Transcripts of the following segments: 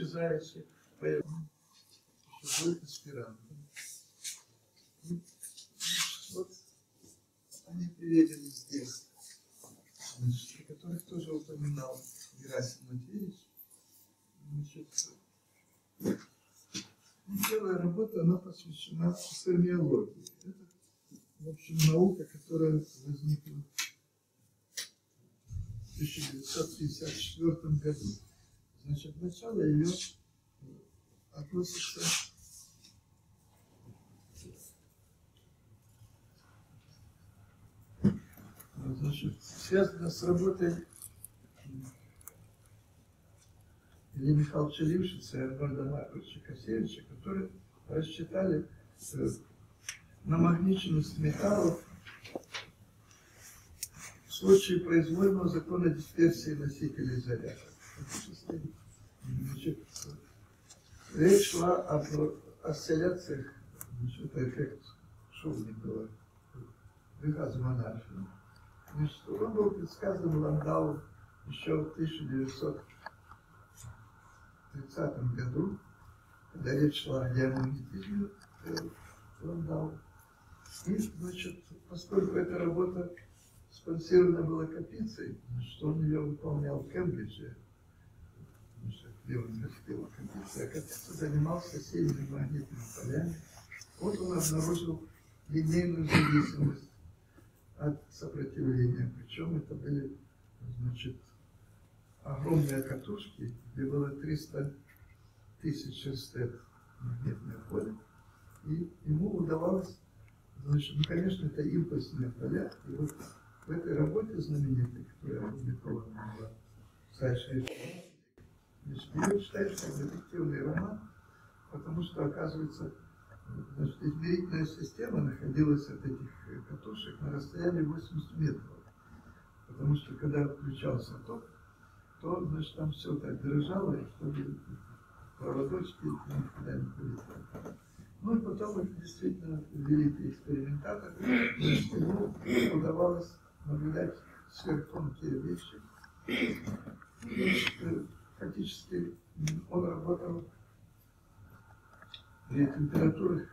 исчезающие, будет аспирантом. Вот они приведены здесь, значит, о которых тоже упоминал Герасим Матвеевич. Значит, первая работа, она посвящена спермиологии. Это, в общем, наука, которая возникла в 1954 году. Значит, начало ее относится значит, связано с работой Ильи Михайловича Лившица и Арнольда Марковича Косевича, которые рассчитали э, намагниченность металлов в случае произвольного закона дисперсии носителей заряда. Значит, речь шла об осцилляциях, значит, эффект Шубникова, газа монархии. Значит, он был предсказан Ландау еще в 1930 году, когда речь шла о диамагнетизме Ландау. И, значит, поскольку эта работа спонсирована была Капицей, значит, он ее выполнял в Кембридже, а Капица занимался сильными магнитными полями. Вот он обнаружил линейную зависимость от сопротивления. Причем это были, значит, огромные катушки, где было 300 тысяч степ магнитное поле. И ему удавалось, значит, ну, конечно, это импульсные поля. И вот в этой работе знаменитой, которая опубликована была в Сайше Ее считают как детективный роман, потому что, оказывается, Значит, измерительная система находилась от этих э, катушек на расстоянии 80 метров. Потому что когда включался ток, то значит, там все так дрожало, и чтобы проводочки никуда не полетели. Ну и потом это действительно великий экспериментатор, значит, ему удавалось наблюдать сверхтонкие вещи. Значит, фактически он работал при температурах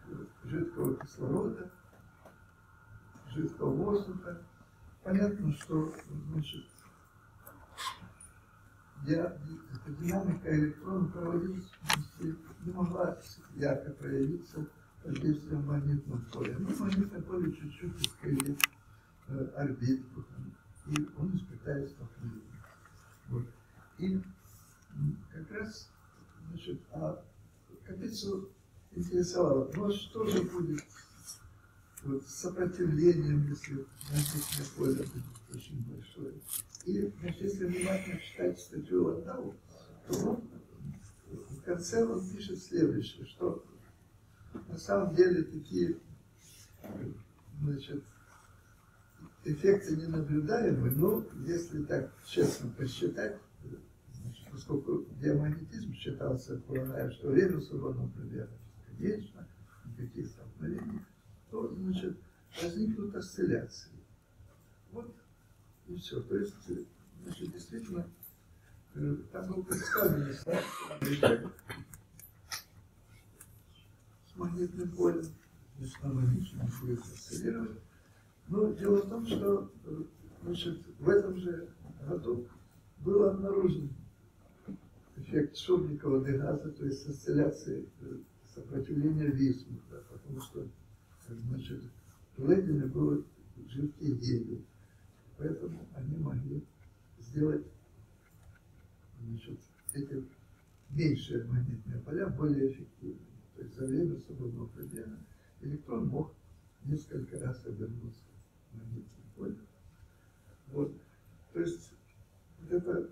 жидкого кислорода, жидкого воздуха. Понятно, что значит, я, динамика электрона проводилась, не могла ярко проявиться под действием магнитного поля. Ну, магнитное поле чуть-чуть искривит э, орбитку, и он испытает столкновение. Вот. И как раз, значит, а Капицу интересовало, ну а что же будет вот, с сопротивлением, если магнитное поле будет очень большое. И, значит, если внимательно читать статью Ландау, то в конце он пишет следующее, что на самом деле такие значит, эффекты не наблюдаемы, но если так честно посчитать, поскольку диамагнетизм считался, что время свободного пробега конечно, никаких столкновений, то, значит, возникнут осцилляции. Вот и все. То есть, значит, действительно, э, там был представлен с магнитным полем, значит, аналогично будет осциллировать. Но дело в том, что э, значит, в этом же году был обнаружен эффект Шубникова-Дегаза, то есть осцилляции э, сопротивление Висмута, потому что значит, в Лейдене было жидкий гелий. Поэтому они могли сделать значит, эти меньшие магнитные поля более эффективными. То есть за время свободного пробега электрон мог несколько раз обернуться в магнитном поле. Вот. То есть вот это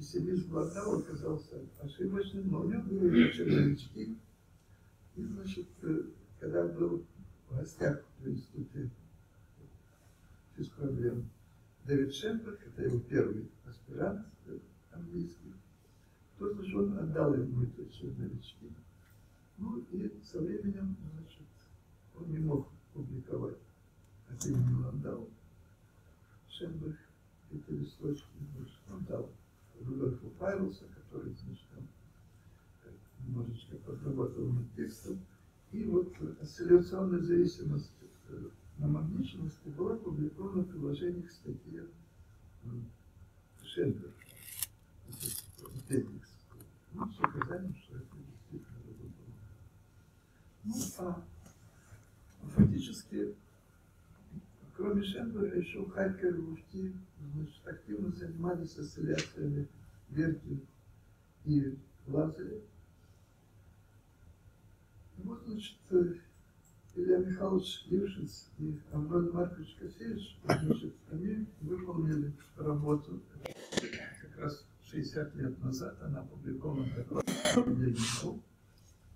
пессимизм Ландау оказался ошибочным, но у него были черновички, и, значит, э, когда был в гостях в институте физпроблем Дэвид Шемберг, это его первый аспирант английский, то, значит, он отдал ему эти черновички. Ну и со временем, значит, он не мог публиковать от имени Ландау Шемберг эти листочки, он дал Рудольфу Пайруса, который, значит, там работал над текстом. И вот осцилляционная зависимость э, на магничности была опубликована в приложении к статье Шендлера. Ну, с указанием, что это действительно работало. Ну, а фактически, кроме Шендлера, еще Хайкер и Луфти значит, активно занимались осцилляциями Верки и Лазаря. Вот, значит, Илья Михайлович Лившиц и Антон Маркович Косевич, значит, они выполнили работу как раз 60 лет назад, она опубликована доклад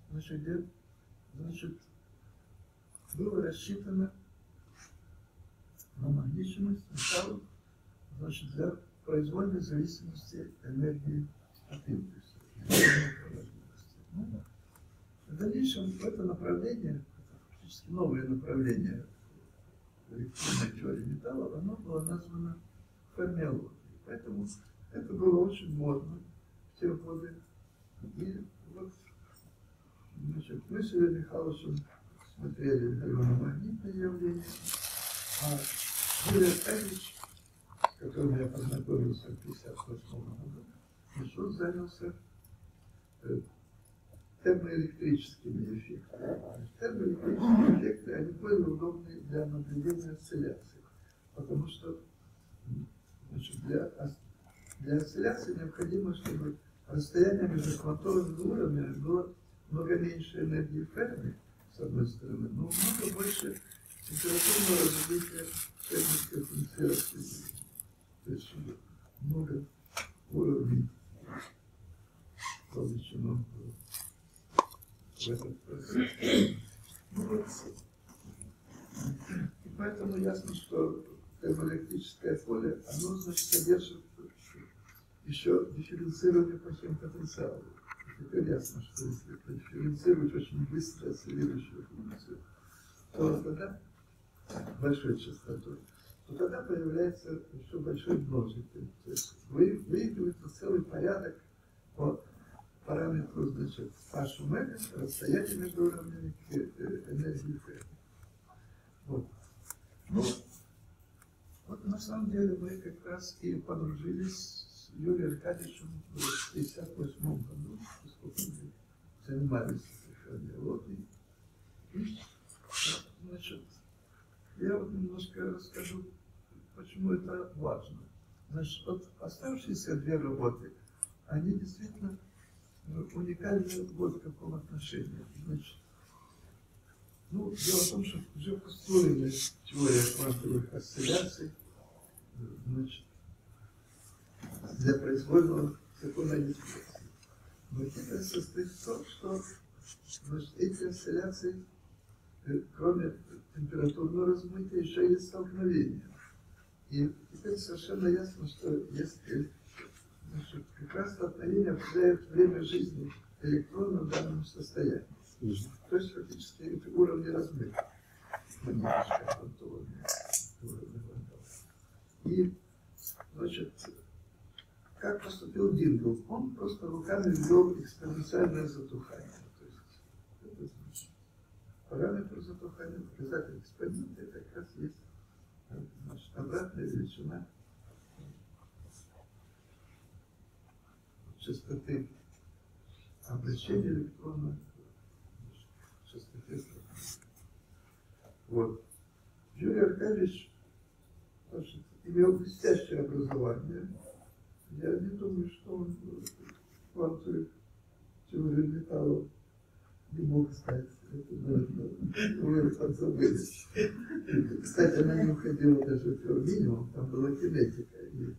значит, где значит, было рассчитано на металлов значит, для произвольной зависимости энергии от импульса. В дальнейшем это направление практически новое направление электронной теории металлов, оно было названо фермиологией. Поэтому это было очень модно в те годы. И вот, значит, мы с Ильей Михайловичем смотрели галлиономагнитные явления, а Юрий Аркадьевич, которым я познакомился в 1958 году, он занялся э, термоэлектрическими эффектами. Термоэлектрические эффекты, они более удобны для наблюдения осцилляций, потому что значит, для, для осцилляции необходимо, чтобы расстояние между квантовыми уровнями было много меньше энергии Ферми, с одной стороны, но много больше температурного развития термической функции То есть много уровней получено в этот процесс. И поэтому ясно, что термоэлектрическое поле, оно, значит, содержит еще дифференцирование по хемкотенциалу. Теперь ясно, что если дифференцировать очень быстро осциллирующую функцию, то тогда большой частотой, то тогда появляется еще большой множитель. То есть выигрывается целый порядок по параметру, значит, h омега, расстояние между уровнями э, энергии. Вот. Ну, вот на самом деле мы как раз и подружились с Юрием Аркадьевичем в 1958 году, поскольку мы занимались радиологией. И, значит, я вот немножко расскажу, почему это важно. Значит, вот оставшиеся две работы, они действительно уникальны вот в каком отношении. Значит, ну, дело в том, что уже построена теория квантовых осцилляций, значит, для произвольного закона дисперсии. Но хитрость состоит в том, что значит, эти осцилляции, э, кроме температурного размытия, еще есть столкновение. И теперь совершенно ясно, что если значит, как раз столкновение определяет время жизни электрона в данном состоянии. То есть фактически эти уровни размыты. И, значит, как поступил Дингл? Он просто руками ввел экспоненциальное затухание. То есть, это значит, параметр затухания, показатель экспонента, это как раз есть значит, обратная величина частоты обращения электрона частоте Вот. Юрий Аркадьевич значит, имел блестящее образование. Я не думаю, что он квантовую теорию металлов не мог стать. Кстати, она не уходила даже в минимум, там была кинетика. И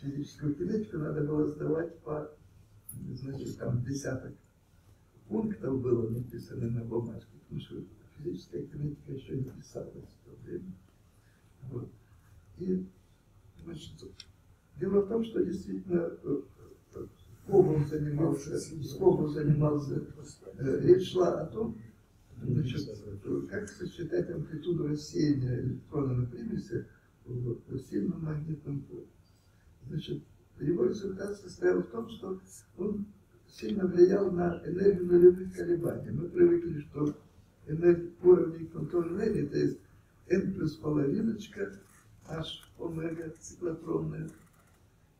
физическую кинетику надо было сдавать по, значит, там десяток пунктов было написано на бумажке, потому что физическая кинетика еще не писалась в то время. Вот. И, значит, дело в том, что действительно Фобом занимался, с Фобом занимался, э, речь шла о том, значит, как сочетать амплитуду рассеяния электрона на примеси в сильном магнитном поле. Значит, его результат состоял в том, что он сильно влиял на энергию нулевых колебаний. Мы привыкли, что энергия, уровень контроля энергии, то есть n плюс половиночка, h омега циклотронная.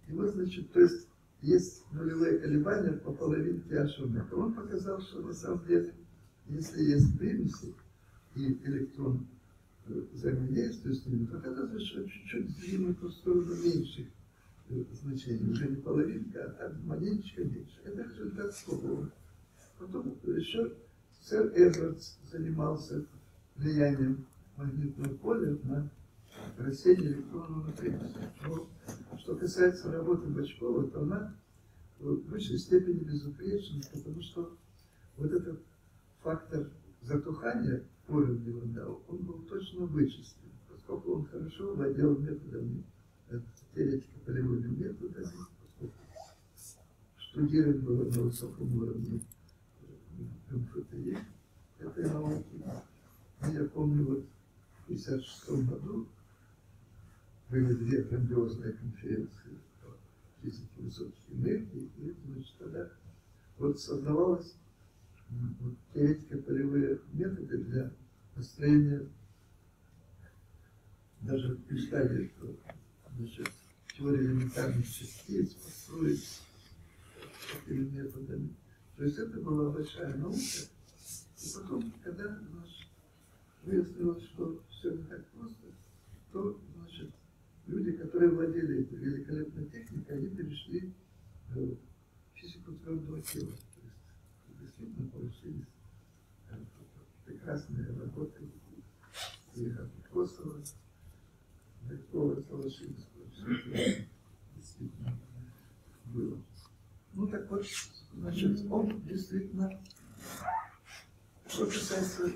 И вот, значит, то есть есть нулевые колебания по половинке h омега. Он показал, что на самом деле, если есть примеси и электрон э, взаимодействует с ними, то это значит чуть-чуть в сторону меньших э, значений. Уже не половинка, а маленечко меньше. Это результат слова. Потом еще сэр Эдвардс занимался влиянием магнитного поля на растение электронного примеси. Но что касается работы Бачкова, то она в высшей степени безупречна, потому что вот этот фактор затухания уровня Ландау, он был точно вычислен, поскольку он хорошо владел методами э, теоретика полевыми методами, поскольку штудирован было на высоком уровне МФТИ этой науки. Я помню, вот в 1956 году были две грандиозные конференции по физике высоких энергий, и, значит, тогда вот создавалась вот, теоретико-полевые методы для построения даже представили, что значит, теория элементарных частиц построить такими методами. То есть это была большая наука. И потом, когда значит, выяснилось, что все не так просто, то значит, люди, которые владели великолепной техникой, они перешли в физику твердого тела. Действительно получились прекрасные работы и Абрикосова, Легкова, Солошинского. Действительно было. Ну так вот, значит, он действительно, что касается,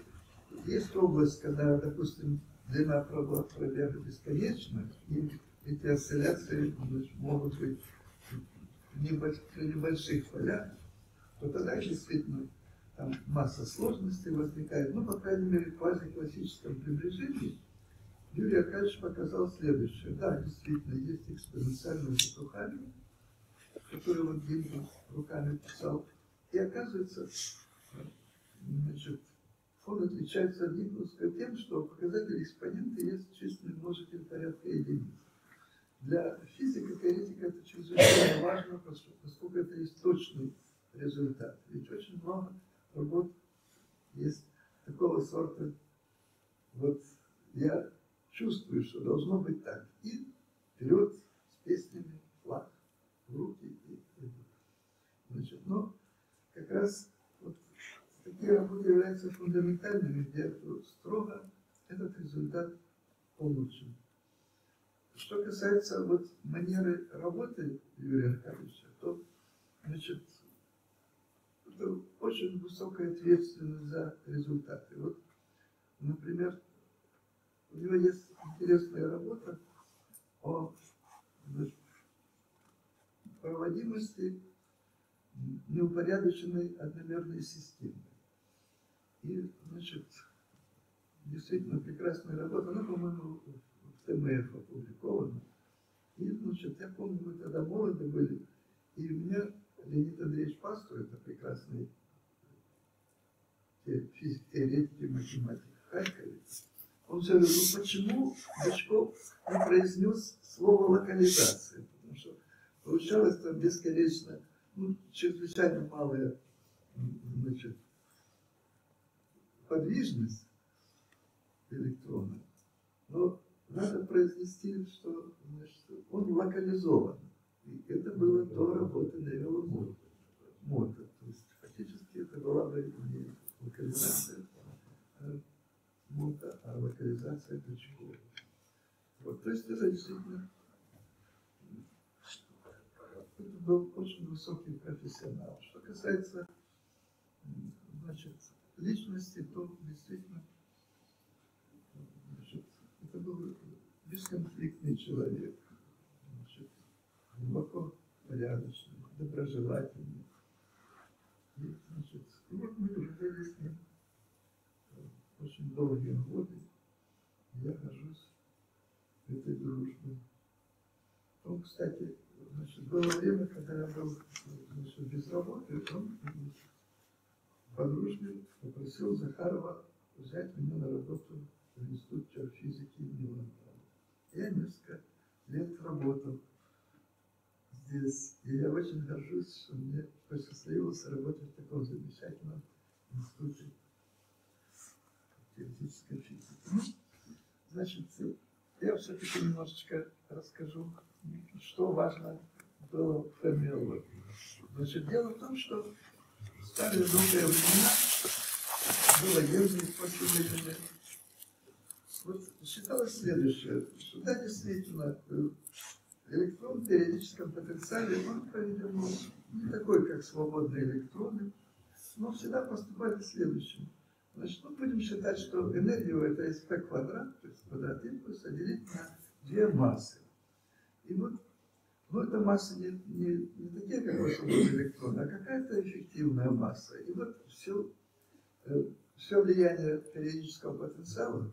есть область, когда, допустим, длина пробега бесконечна, и эти осцилляции значит, могут быть при небольших полях, то тогда действительно там масса сложностей возникает. Ну, по крайней мере, в квазиклассическом приближении Юрий Аркадьевич показал следующее. Да, действительно, есть экспоненциальное затухание, которое вот Гимн руками писал. И оказывается, значит, он отличается от Гимновского тем, что показатель экспонента есть численный множитель порядка единиц. Для физика, теоретика это чрезвычайно важно, поскольку это есть точный результат. Ведь очень много работ есть такого сорта. Вот я чувствую, что должно быть так. И вперед с песнями, флаг в руки и идут. Значит, но как раз вот такие работы являются фундаментальными, где строго этот результат получен. Что касается вот манеры работы Юрия Аркадьевича, то значит, очень высокая ответственность за результаты. Вот, например, у него есть интересная работа о проводимости неупорядоченной одномерной системы. И, значит, действительно прекрасная работа. Она, по-моему, в ТМФ опубликована. И, значит, я помню, мы тогда молоды были, и у меня Леонид Андреевич Пастор, это прекрасный физик, теоретик и математик Харькове, он все говорил, ну почему Бычков не произнес слово локализация? Потому что получалось там бесконечно, ну, чрезвычайно малая значит, подвижность электрона. Но надо произнести, что значит, он локализован. Это было до работы Невилла Мота. То есть фактически это была бы не локализация а Мота, а локализация Крючкова. Вот, то есть это действительно это был очень высокий профессионал. Что касается значит, личности, то действительно значит, это был бесконфликтный человек глубоко порядочный, доброжелательный. И, значит, вот мы жили с ним очень долгие годы. Я горжусь этой дружбой. Он, кстати, значит, было время, когда я был значит, без работы, он по дружбе попросил Захарова взять меня на работу в Институт физики Ломоносова. Я несколько лет работал здесь, и я очень горжусь, что мне посчастливилось работать в таком замечательном институте теоретической физики. Значит, я все-таки немножечко расскажу, что важно было в фермиологии. Значит, дело в том, что в старые добрые времена было ездить по Тюмени. Вот считалось следующее, что да, действительно, электрон в периодическом потенциале, он, по-видимому, не такой, как свободные электроны, но всегда поступает следующим. Значит, мы будем считать, что энергию это СП квадрат, то есть квадрат импульса, делить на две массы. И вот ну, эта масса не, не, не такие, как свободный электрон, а какая-то эффективная масса. И вот все, э, все влияние периодического потенциала,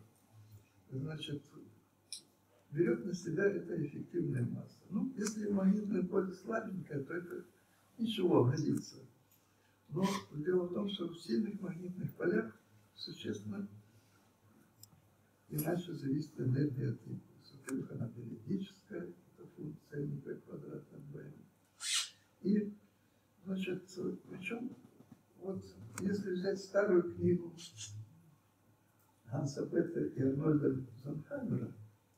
значит, берет на себя эта эффективная масса. Ну, если магнитное поле слабенькое, то это ничего годится. Но дело в том, что в сильных магнитных полях существенно иначе зависит энергия от импульса. Во-первых, она периодическая, это функция МП квадрат МВ. И, значит, причем, вот если взять старую книгу Ханса Петта и Арнольда Занхаймера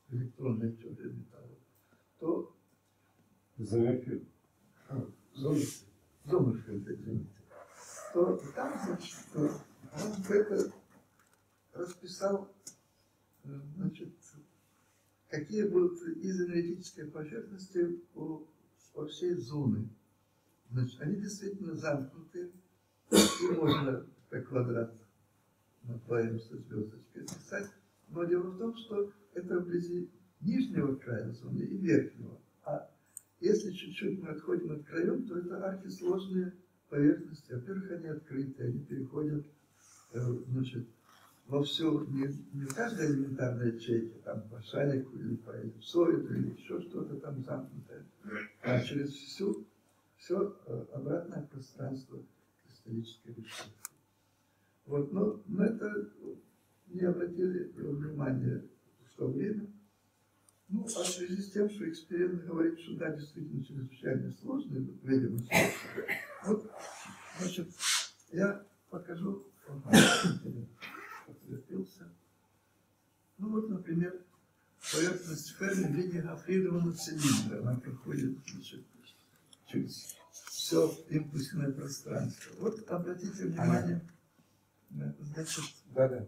«Электронная теория металла», то Замерфилд. Зомерфельд, извините, то там, значит, он это расписал, э, значит, какие будут из энергетической поверхности у, по всей зоны. Значит, они действительно замкнуты, и можно как квадрат на 2m со звездочкой писать. Но дело в том, что это вблизи нижнего края зоны и верхнего. А если чуть-чуть мы отходим от краев, то это архисложные поверхности. Во-первых, они открыты, они переходят Э, значит, во все, не, не каждая элементарная ячейка, там по шарику или по эллипсоиду или еще что-то там замкнутое, а через всю, все э, обратное пространство кристаллической решетки. Вот, но, но это не обратили внимания то время. Ну, а в связи с тем, что эксперимент говорит, что да, действительно чрезвычайно сложный, видимо, вот, значит, я покажу подтвердился. Ну вот, например, поверхность Ферми в виде гофрированного цилиндра. Она проходит значит, через все импульсное пространство. Вот обратите внимание, значит, Да, да.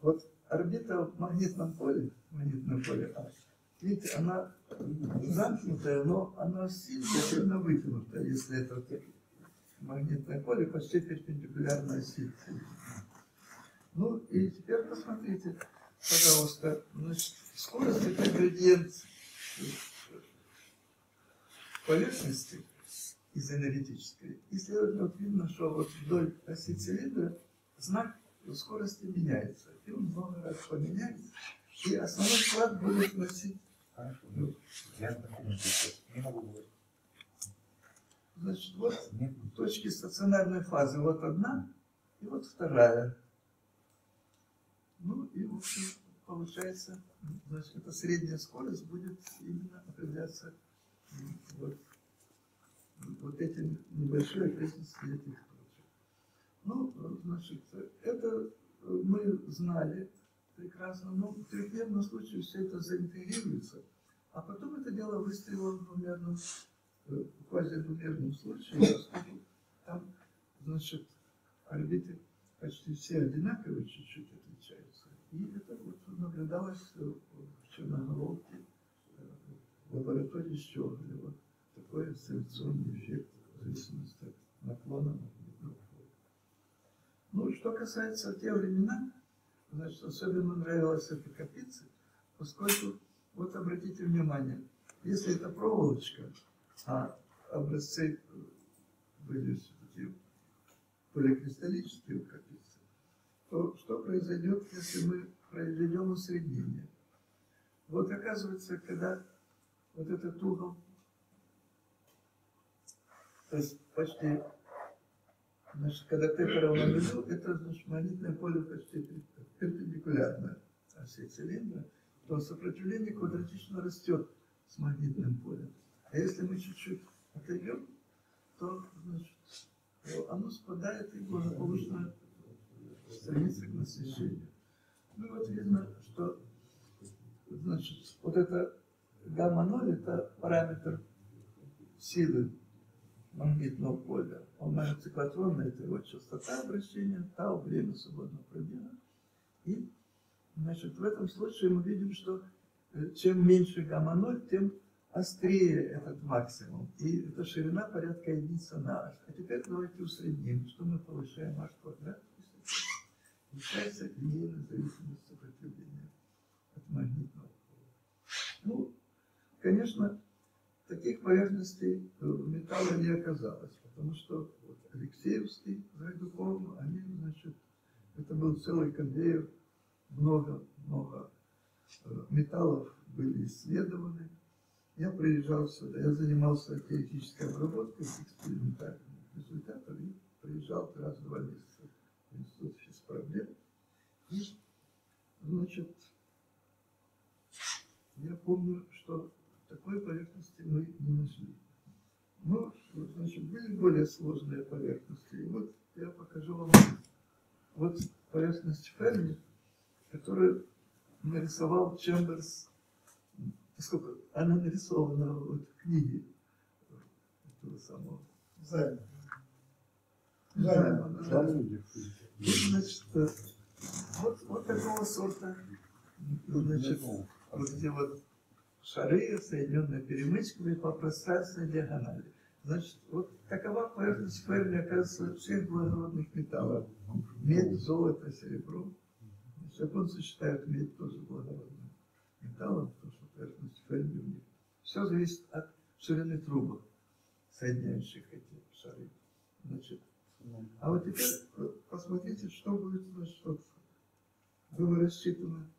вот орбита в магнитном поле, магнитное поле А, видите, она замкнутая, но она сильно, сильно вытянута, если это магнитное поле почти перпендикулярно оси. Ну и теперь посмотрите, пожалуйста, значит, скорость это градиент поверхности из энергетической. И следовательно, вот видно, что вот вдоль оси цилиндра знак скорости меняется. И он много раз поменяется. И основной склад будет носить. Хорошо. Ну, я не могу говорить. Значит, вот точки стационарной фазы. Вот одна и вот вторая. Ну и, в общем, получается, значит, эта средняя скорость будет именно определяться вот, вот этим небольшой окрестности этих. Ну, значит, это мы знали прекрасно, но в трехмерном случае все это заинтегрируется, а потом это дело выстрелило в двумерном в квазидумерном случае, там, значит, орбиты почти все одинаковые, чуть-чуть отличаются. И это вот наблюдалось в Черноголовке, в лаборатории Щеголева. Такой осцилляционный эффект в зависимости от наклона. Ну, что касается те времена, значит, особенно нравилось это капицы, поскольку, вот обратите внимание, если это проволочка, а образцы были все-таки поликристаллические укрепиться, то что произойдет, если мы произведем усреднение? Вот оказывается, когда вот этот угол То есть почти, значит, когда Т равно нулю, это значит магнитное поле почти перпендикулярно оси цилиндра, то сопротивление квадратично растет с магнитным полем. А если мы чуть-чуть отойдем, то, значит, оно спадает и благополучно стремится к насыщению. Ну вот видно, что значит, вот это гамма-0 это параметр силы магнитного поля. Он циклотронный, это его частота обращения, тау, время свободного пробега. И значит, в этом случае мы видим, что э, чем меньше гамма-0, тем острее этот максимум. И эта ширина порядка единицы на h. А теперь давайте усредним, что мы получаем h квадрат. Получается линейная зависимость сопротивления от магнитного поля. Ну, конечно, таких поверхностей в металле не оказалось, потому что вот Алексеевский, Гайдуков, они, значит, это был целый конвейер, много-много э, металлов были исследованы, я приезжал сюда, я занимался теоретической обработкой экспериментальных результатов и приезжал раз в два месяца в институт физпроблем. И, значит, я помню, что такой поверхности мы не нашли. Но, значит, были более сложные поверхности. И вот я покажу вам вот поверхность Ферми, которую нарисовал Чемберс поскольку она нарисована вот в книге этого самого Займа. Займа. И, значит, вот, вот такого сорта, значит, вот где вот шары, соединенные перемычками по пространственной диагонали. Значит, вот такова поверхность Ферми, оказывается, всех благородных металлов. Медь, золото, серебро. Японцы считают медь тоже благородным металлом, потому что поверхность Ферми у них. Все зависит от ширины трубок, соединяющих эти шары. Значит, а вот теперь посмотрите, что будет, значит, было рассчитано,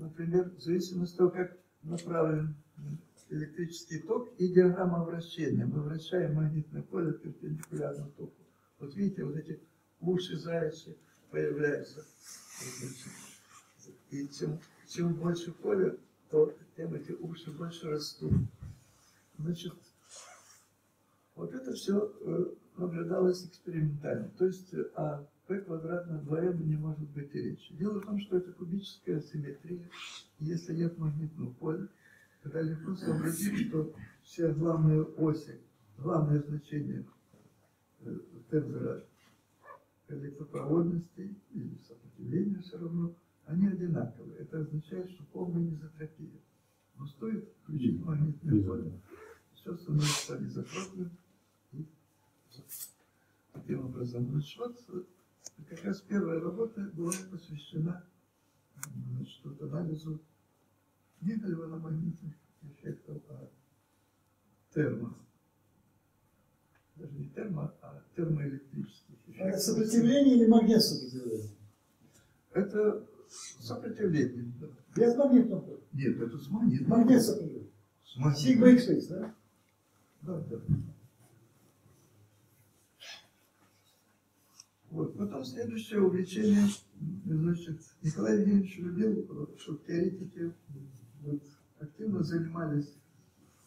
например, в зависимости от того, как направлен электрический ток и диаграмма вращения. Мы вращаем магнитное поле перпендикулярно току. Вот видите, вот эти уши заячьи появляются. И чем чем больше поле, то тем эти уши больше растут. Значит, вот это все э, наблюдалось экспериментально. То есть э, о p квадратном дворе не может быть и речи. Дело в том, что это кубическая симметрия. Если нет магнитного поля, тогда легко сообразить, что все главные оси, главное значение э, тензора электропроводности или сопротивления все равно – они одинаковые. Это означает, что полная мизотропия. Но стоит включить магнитное поле, все становится изотропным. И таким образом. Вот как раз первая работа была посвящена значит, вот анализу не гальваномагнитных эффектов, а термо. Даже не термо, а термоэлектрических эффектов. Это сопротивление или магнит сопротивление? Это Сопротивление. Без магнитного поля. Нет, это с магнитом. Магнит сопротивление. С магнитом. Сигма XX, да? Да, да. Вот. Потом следующее увлечение, значит, Николай Евгеньевич любил, что теоретики вот, активно занимались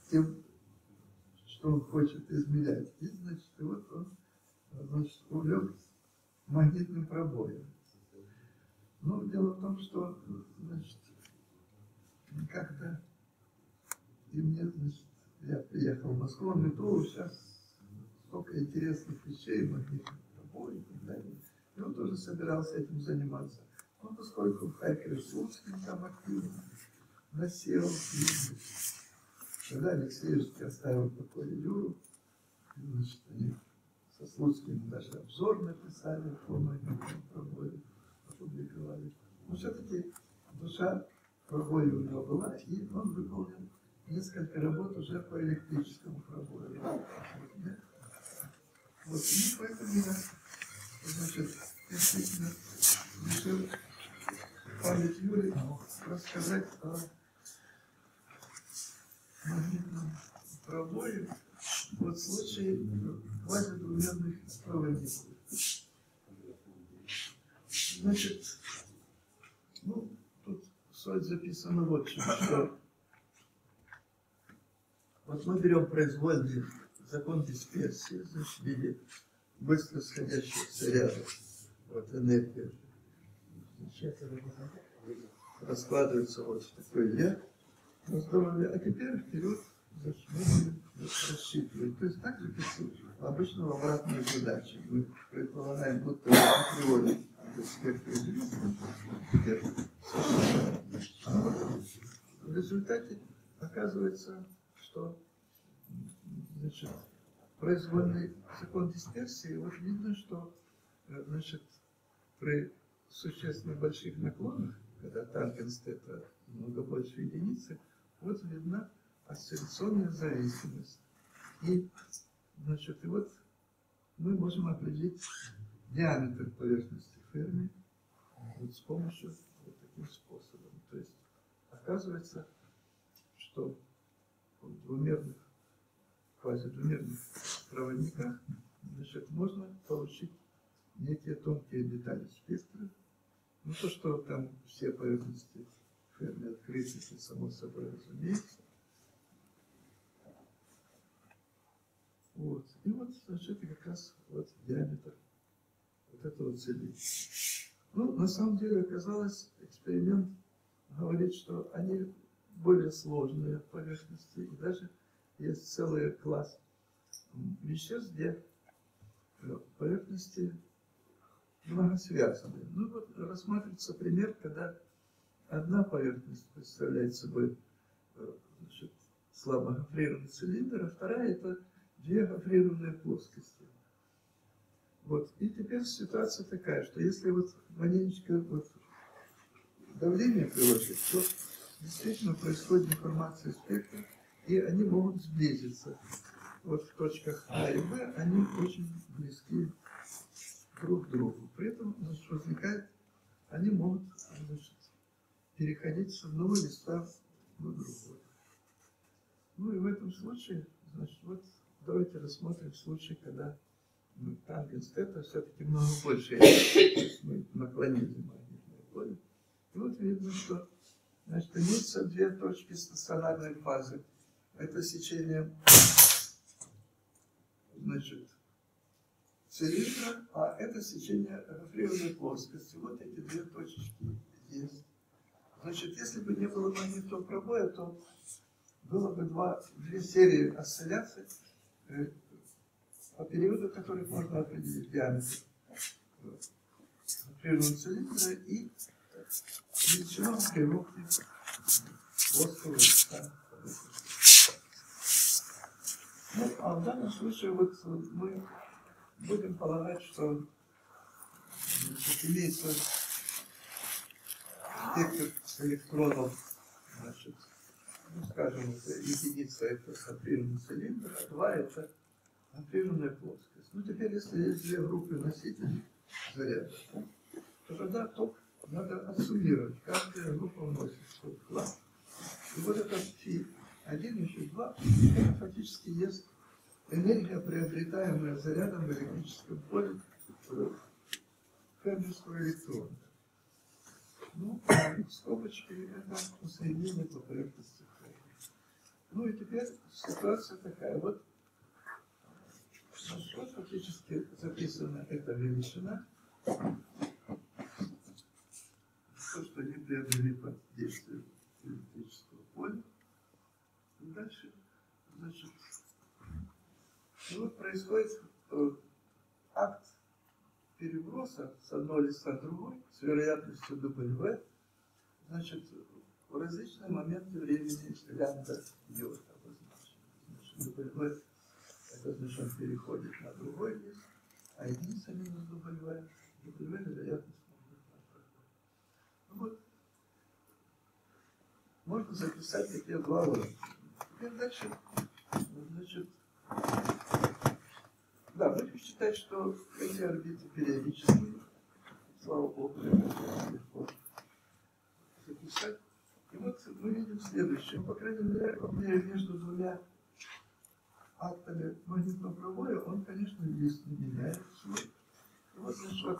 тем, что он хочет измерять. И, значит, и вот он значит, увлек магнитным пробоем. Ну, дело в том, что, значит, как-то и мне, значит, я приехал в Москву, он говорит, сейчас столько интересных вещей, магнитных пробой и так далее. Он тоже собирался этим заниматься. Ну, поскольку в Харькове там активно насел, когда Алексеевский оставил такой Юру, значит, они со Слуцким даже обзор написали по магнитному пробою опубликовали. Но все-таки душа пробоя у него была, и он выполнил несколько работ уже по электрическому пробою. Вот, и поэтому я, значит, действительно решил память Юрий рассказать о магнитном пробое. вот случай квазидвумерных проводников. Значит, ну, тут суть записана вот что вот мы берем произвольный закон дисперсии, значит, в виде быстро сходящихся рядом. Вот энергия. Раскладывается вот в такой ряд. Раздумали, а теперь вперед мы рассчитывать. То есть так же, как обычно в обратной задаче. Мы предполагаем, будто в природе спектр теперь в результате оказывается, что значит, произвольный закон дисперсии, вот видно, что э, значит, при существенно больших наклонах, когда тангенс это много больше единицы, вот видна осцилляционная зависимость. И, значит, и вот мы можем определить диаметр поверхности Ферми вот с помощью вот таким способом. То есть оказывается, что в двумерных, квазидвумерных проводниках значит, можно получить Ну, то, что там все поверхности Ферми открыты, это само собой разумеется. Вот. И вот, значит, это как раз вот диаметр вот этого цели. Ну, на самом деле оказалось, эксперимент говорит, что они более сложные поверхности, и даже есть целый класс веществ, где поверхности многосвязаны. Ну вот рассматривается пример, когда одна поверхность представляет собой э, значит, слабо гофрированный цилиндр, а вторая это две гофрированные плоскости. Вот. И теперь ситуация такая, что если вот маленечко вот давление приложить, то действительно происходит деформация спектра, и они могут сблизиться. Вот в точках А и Б они очень близки друг к другу. При этом значит, возникает, они могут значит, переходить с одного листа на другой. Ну и в этом случае, значит, вот давайте рассмотрим случай, когда ну, тангенс это все-таки много больше. Мы наклонили магнитное поле. И вот видно, что значит, имеются две точки стационарной фазы. Это сечение значит, цилиндра, а это сечение гофрированной плоскости. Вот эти две точечки есть. Значит, если бы не было магнитного пробоя, то было бы два, две серии осцилляций, э, по периоду, который можно определить диаметр природного цилиндра и величину кривовки плоского листа. Ну, а в данном случае вот мы будем полагать, что значит, имеется спектр электронов, значит, ну, скажем, единица это сапфирный цилиндр, а два это напряженная плоскость. Ну, теперь, если есть две группы носителей заряда, то тогда ток надо отсуммировать. Каждая группа вносит свой вклад. И вот этот фи один еще два, это фактически есть энергия, приобретаемая зарядом в электрическом поле фермерского электрона. Ну, скобочки это усоединение по поверхности Ну и теперь ситуация такая. Вот вот фактически записана эта величина, то, что они приобрели под действием электрического поля. Дальше, значит, и вот происходит э, акт переброса с одного листа на другой с вероятностью W, значит, в различные моменты времени лямбда идет. Значит, W это значит, он переходит на другой лист, а единица минус W, W вероятность ну, вот. Можно записать такие два уровня. Теперь дальше, значит, да, будем считать, что эти орбиты периодические. Слава Богу, легко записать. И вот мы видим следующее. По крайней мере, между двумя актами магнитного пробоя, он, конечно, есть не меняет свой. И вот, значит,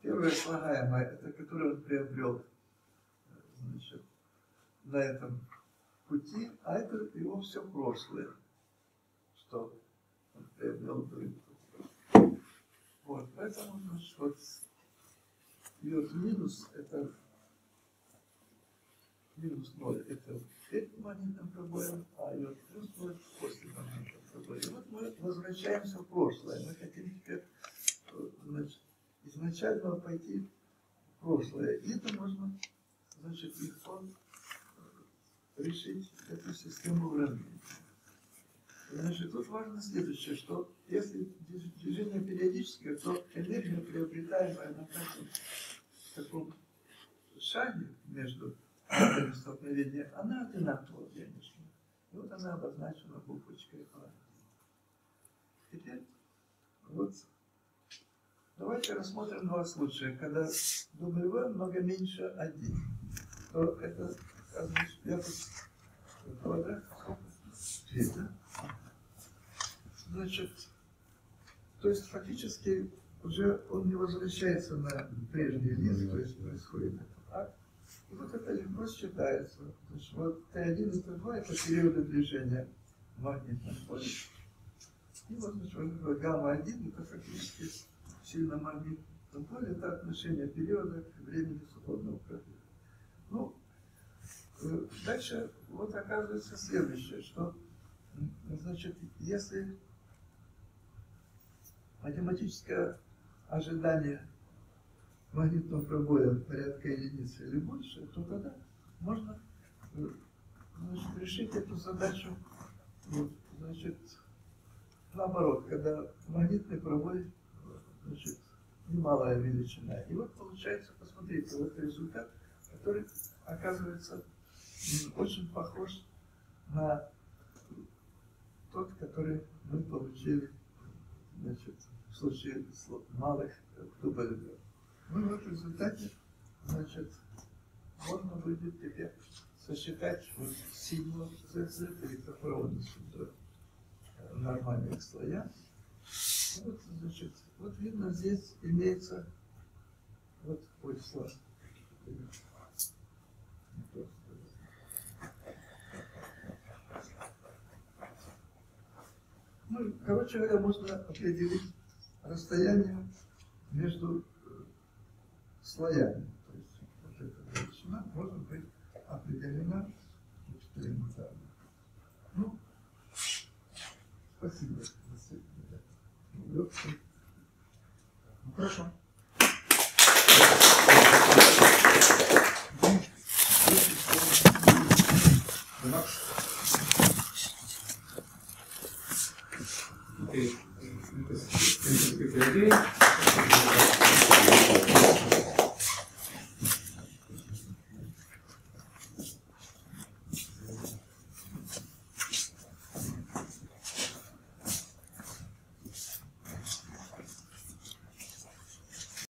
первое слагаемое, это которое он приобрел значит, на этом пути, а это его все прошлое, что он приобрел до этого. Вот, поэтому, значит, вот минус, это минус 0, это перед магнитным пробоем, а идет плюс 0 после магнитного пробоя. И вот мы возвращаемся в прошлое. Мы хотим теперь э, значит, изначально пойти в прошлое. И это можно значит, легко э, решить эту систему уравнений. Значит, тут важно следующее, что если движение периодическое, то энергия, приобретаемая на каждом таком шаге между столкновениями, она одинакова, конечно. И вот она обозначена буквочкой А. Теперь вот давайте рассмотрим два случая, когда W много меньше 1. То это, я тут квадрат, сколько? да? Значит, то есть фактически уже он не возвращается на прежний лист, то есть происходит это. А, и вот это легко считается. То есть вот Т1 и Т2 это периоды движения в магнитном поле. И вот значит, вот это гамма-1 это фактически сильно магнитном поле, это отношение периода к времени свободного пробега. Ну, э, дальше вот оказывается следующее, что значит, если математическое ожидание магнитного пробоя порядка единицы или больше, то тогда можно э, значит, решить эту задачу вот, значит, наоборот, когда магнитный пробой значит, немалая величина. И вот получается, посмотрите, вот результат, который оказывается очень похож на тот, который мы получили значит, случае малых W. Ну вот в результате, значит, можно будет теперь сосчитать вот силу ZZ или проводность до нормальных слоя. Вот, значит, вот видно, здесь имеется вот слой. Ну, короче говоря, можно определить расстояние между слоями. То есть вот эта величина может быть определена экспериментально. Ну, спасибо. Ну, хорошо. 因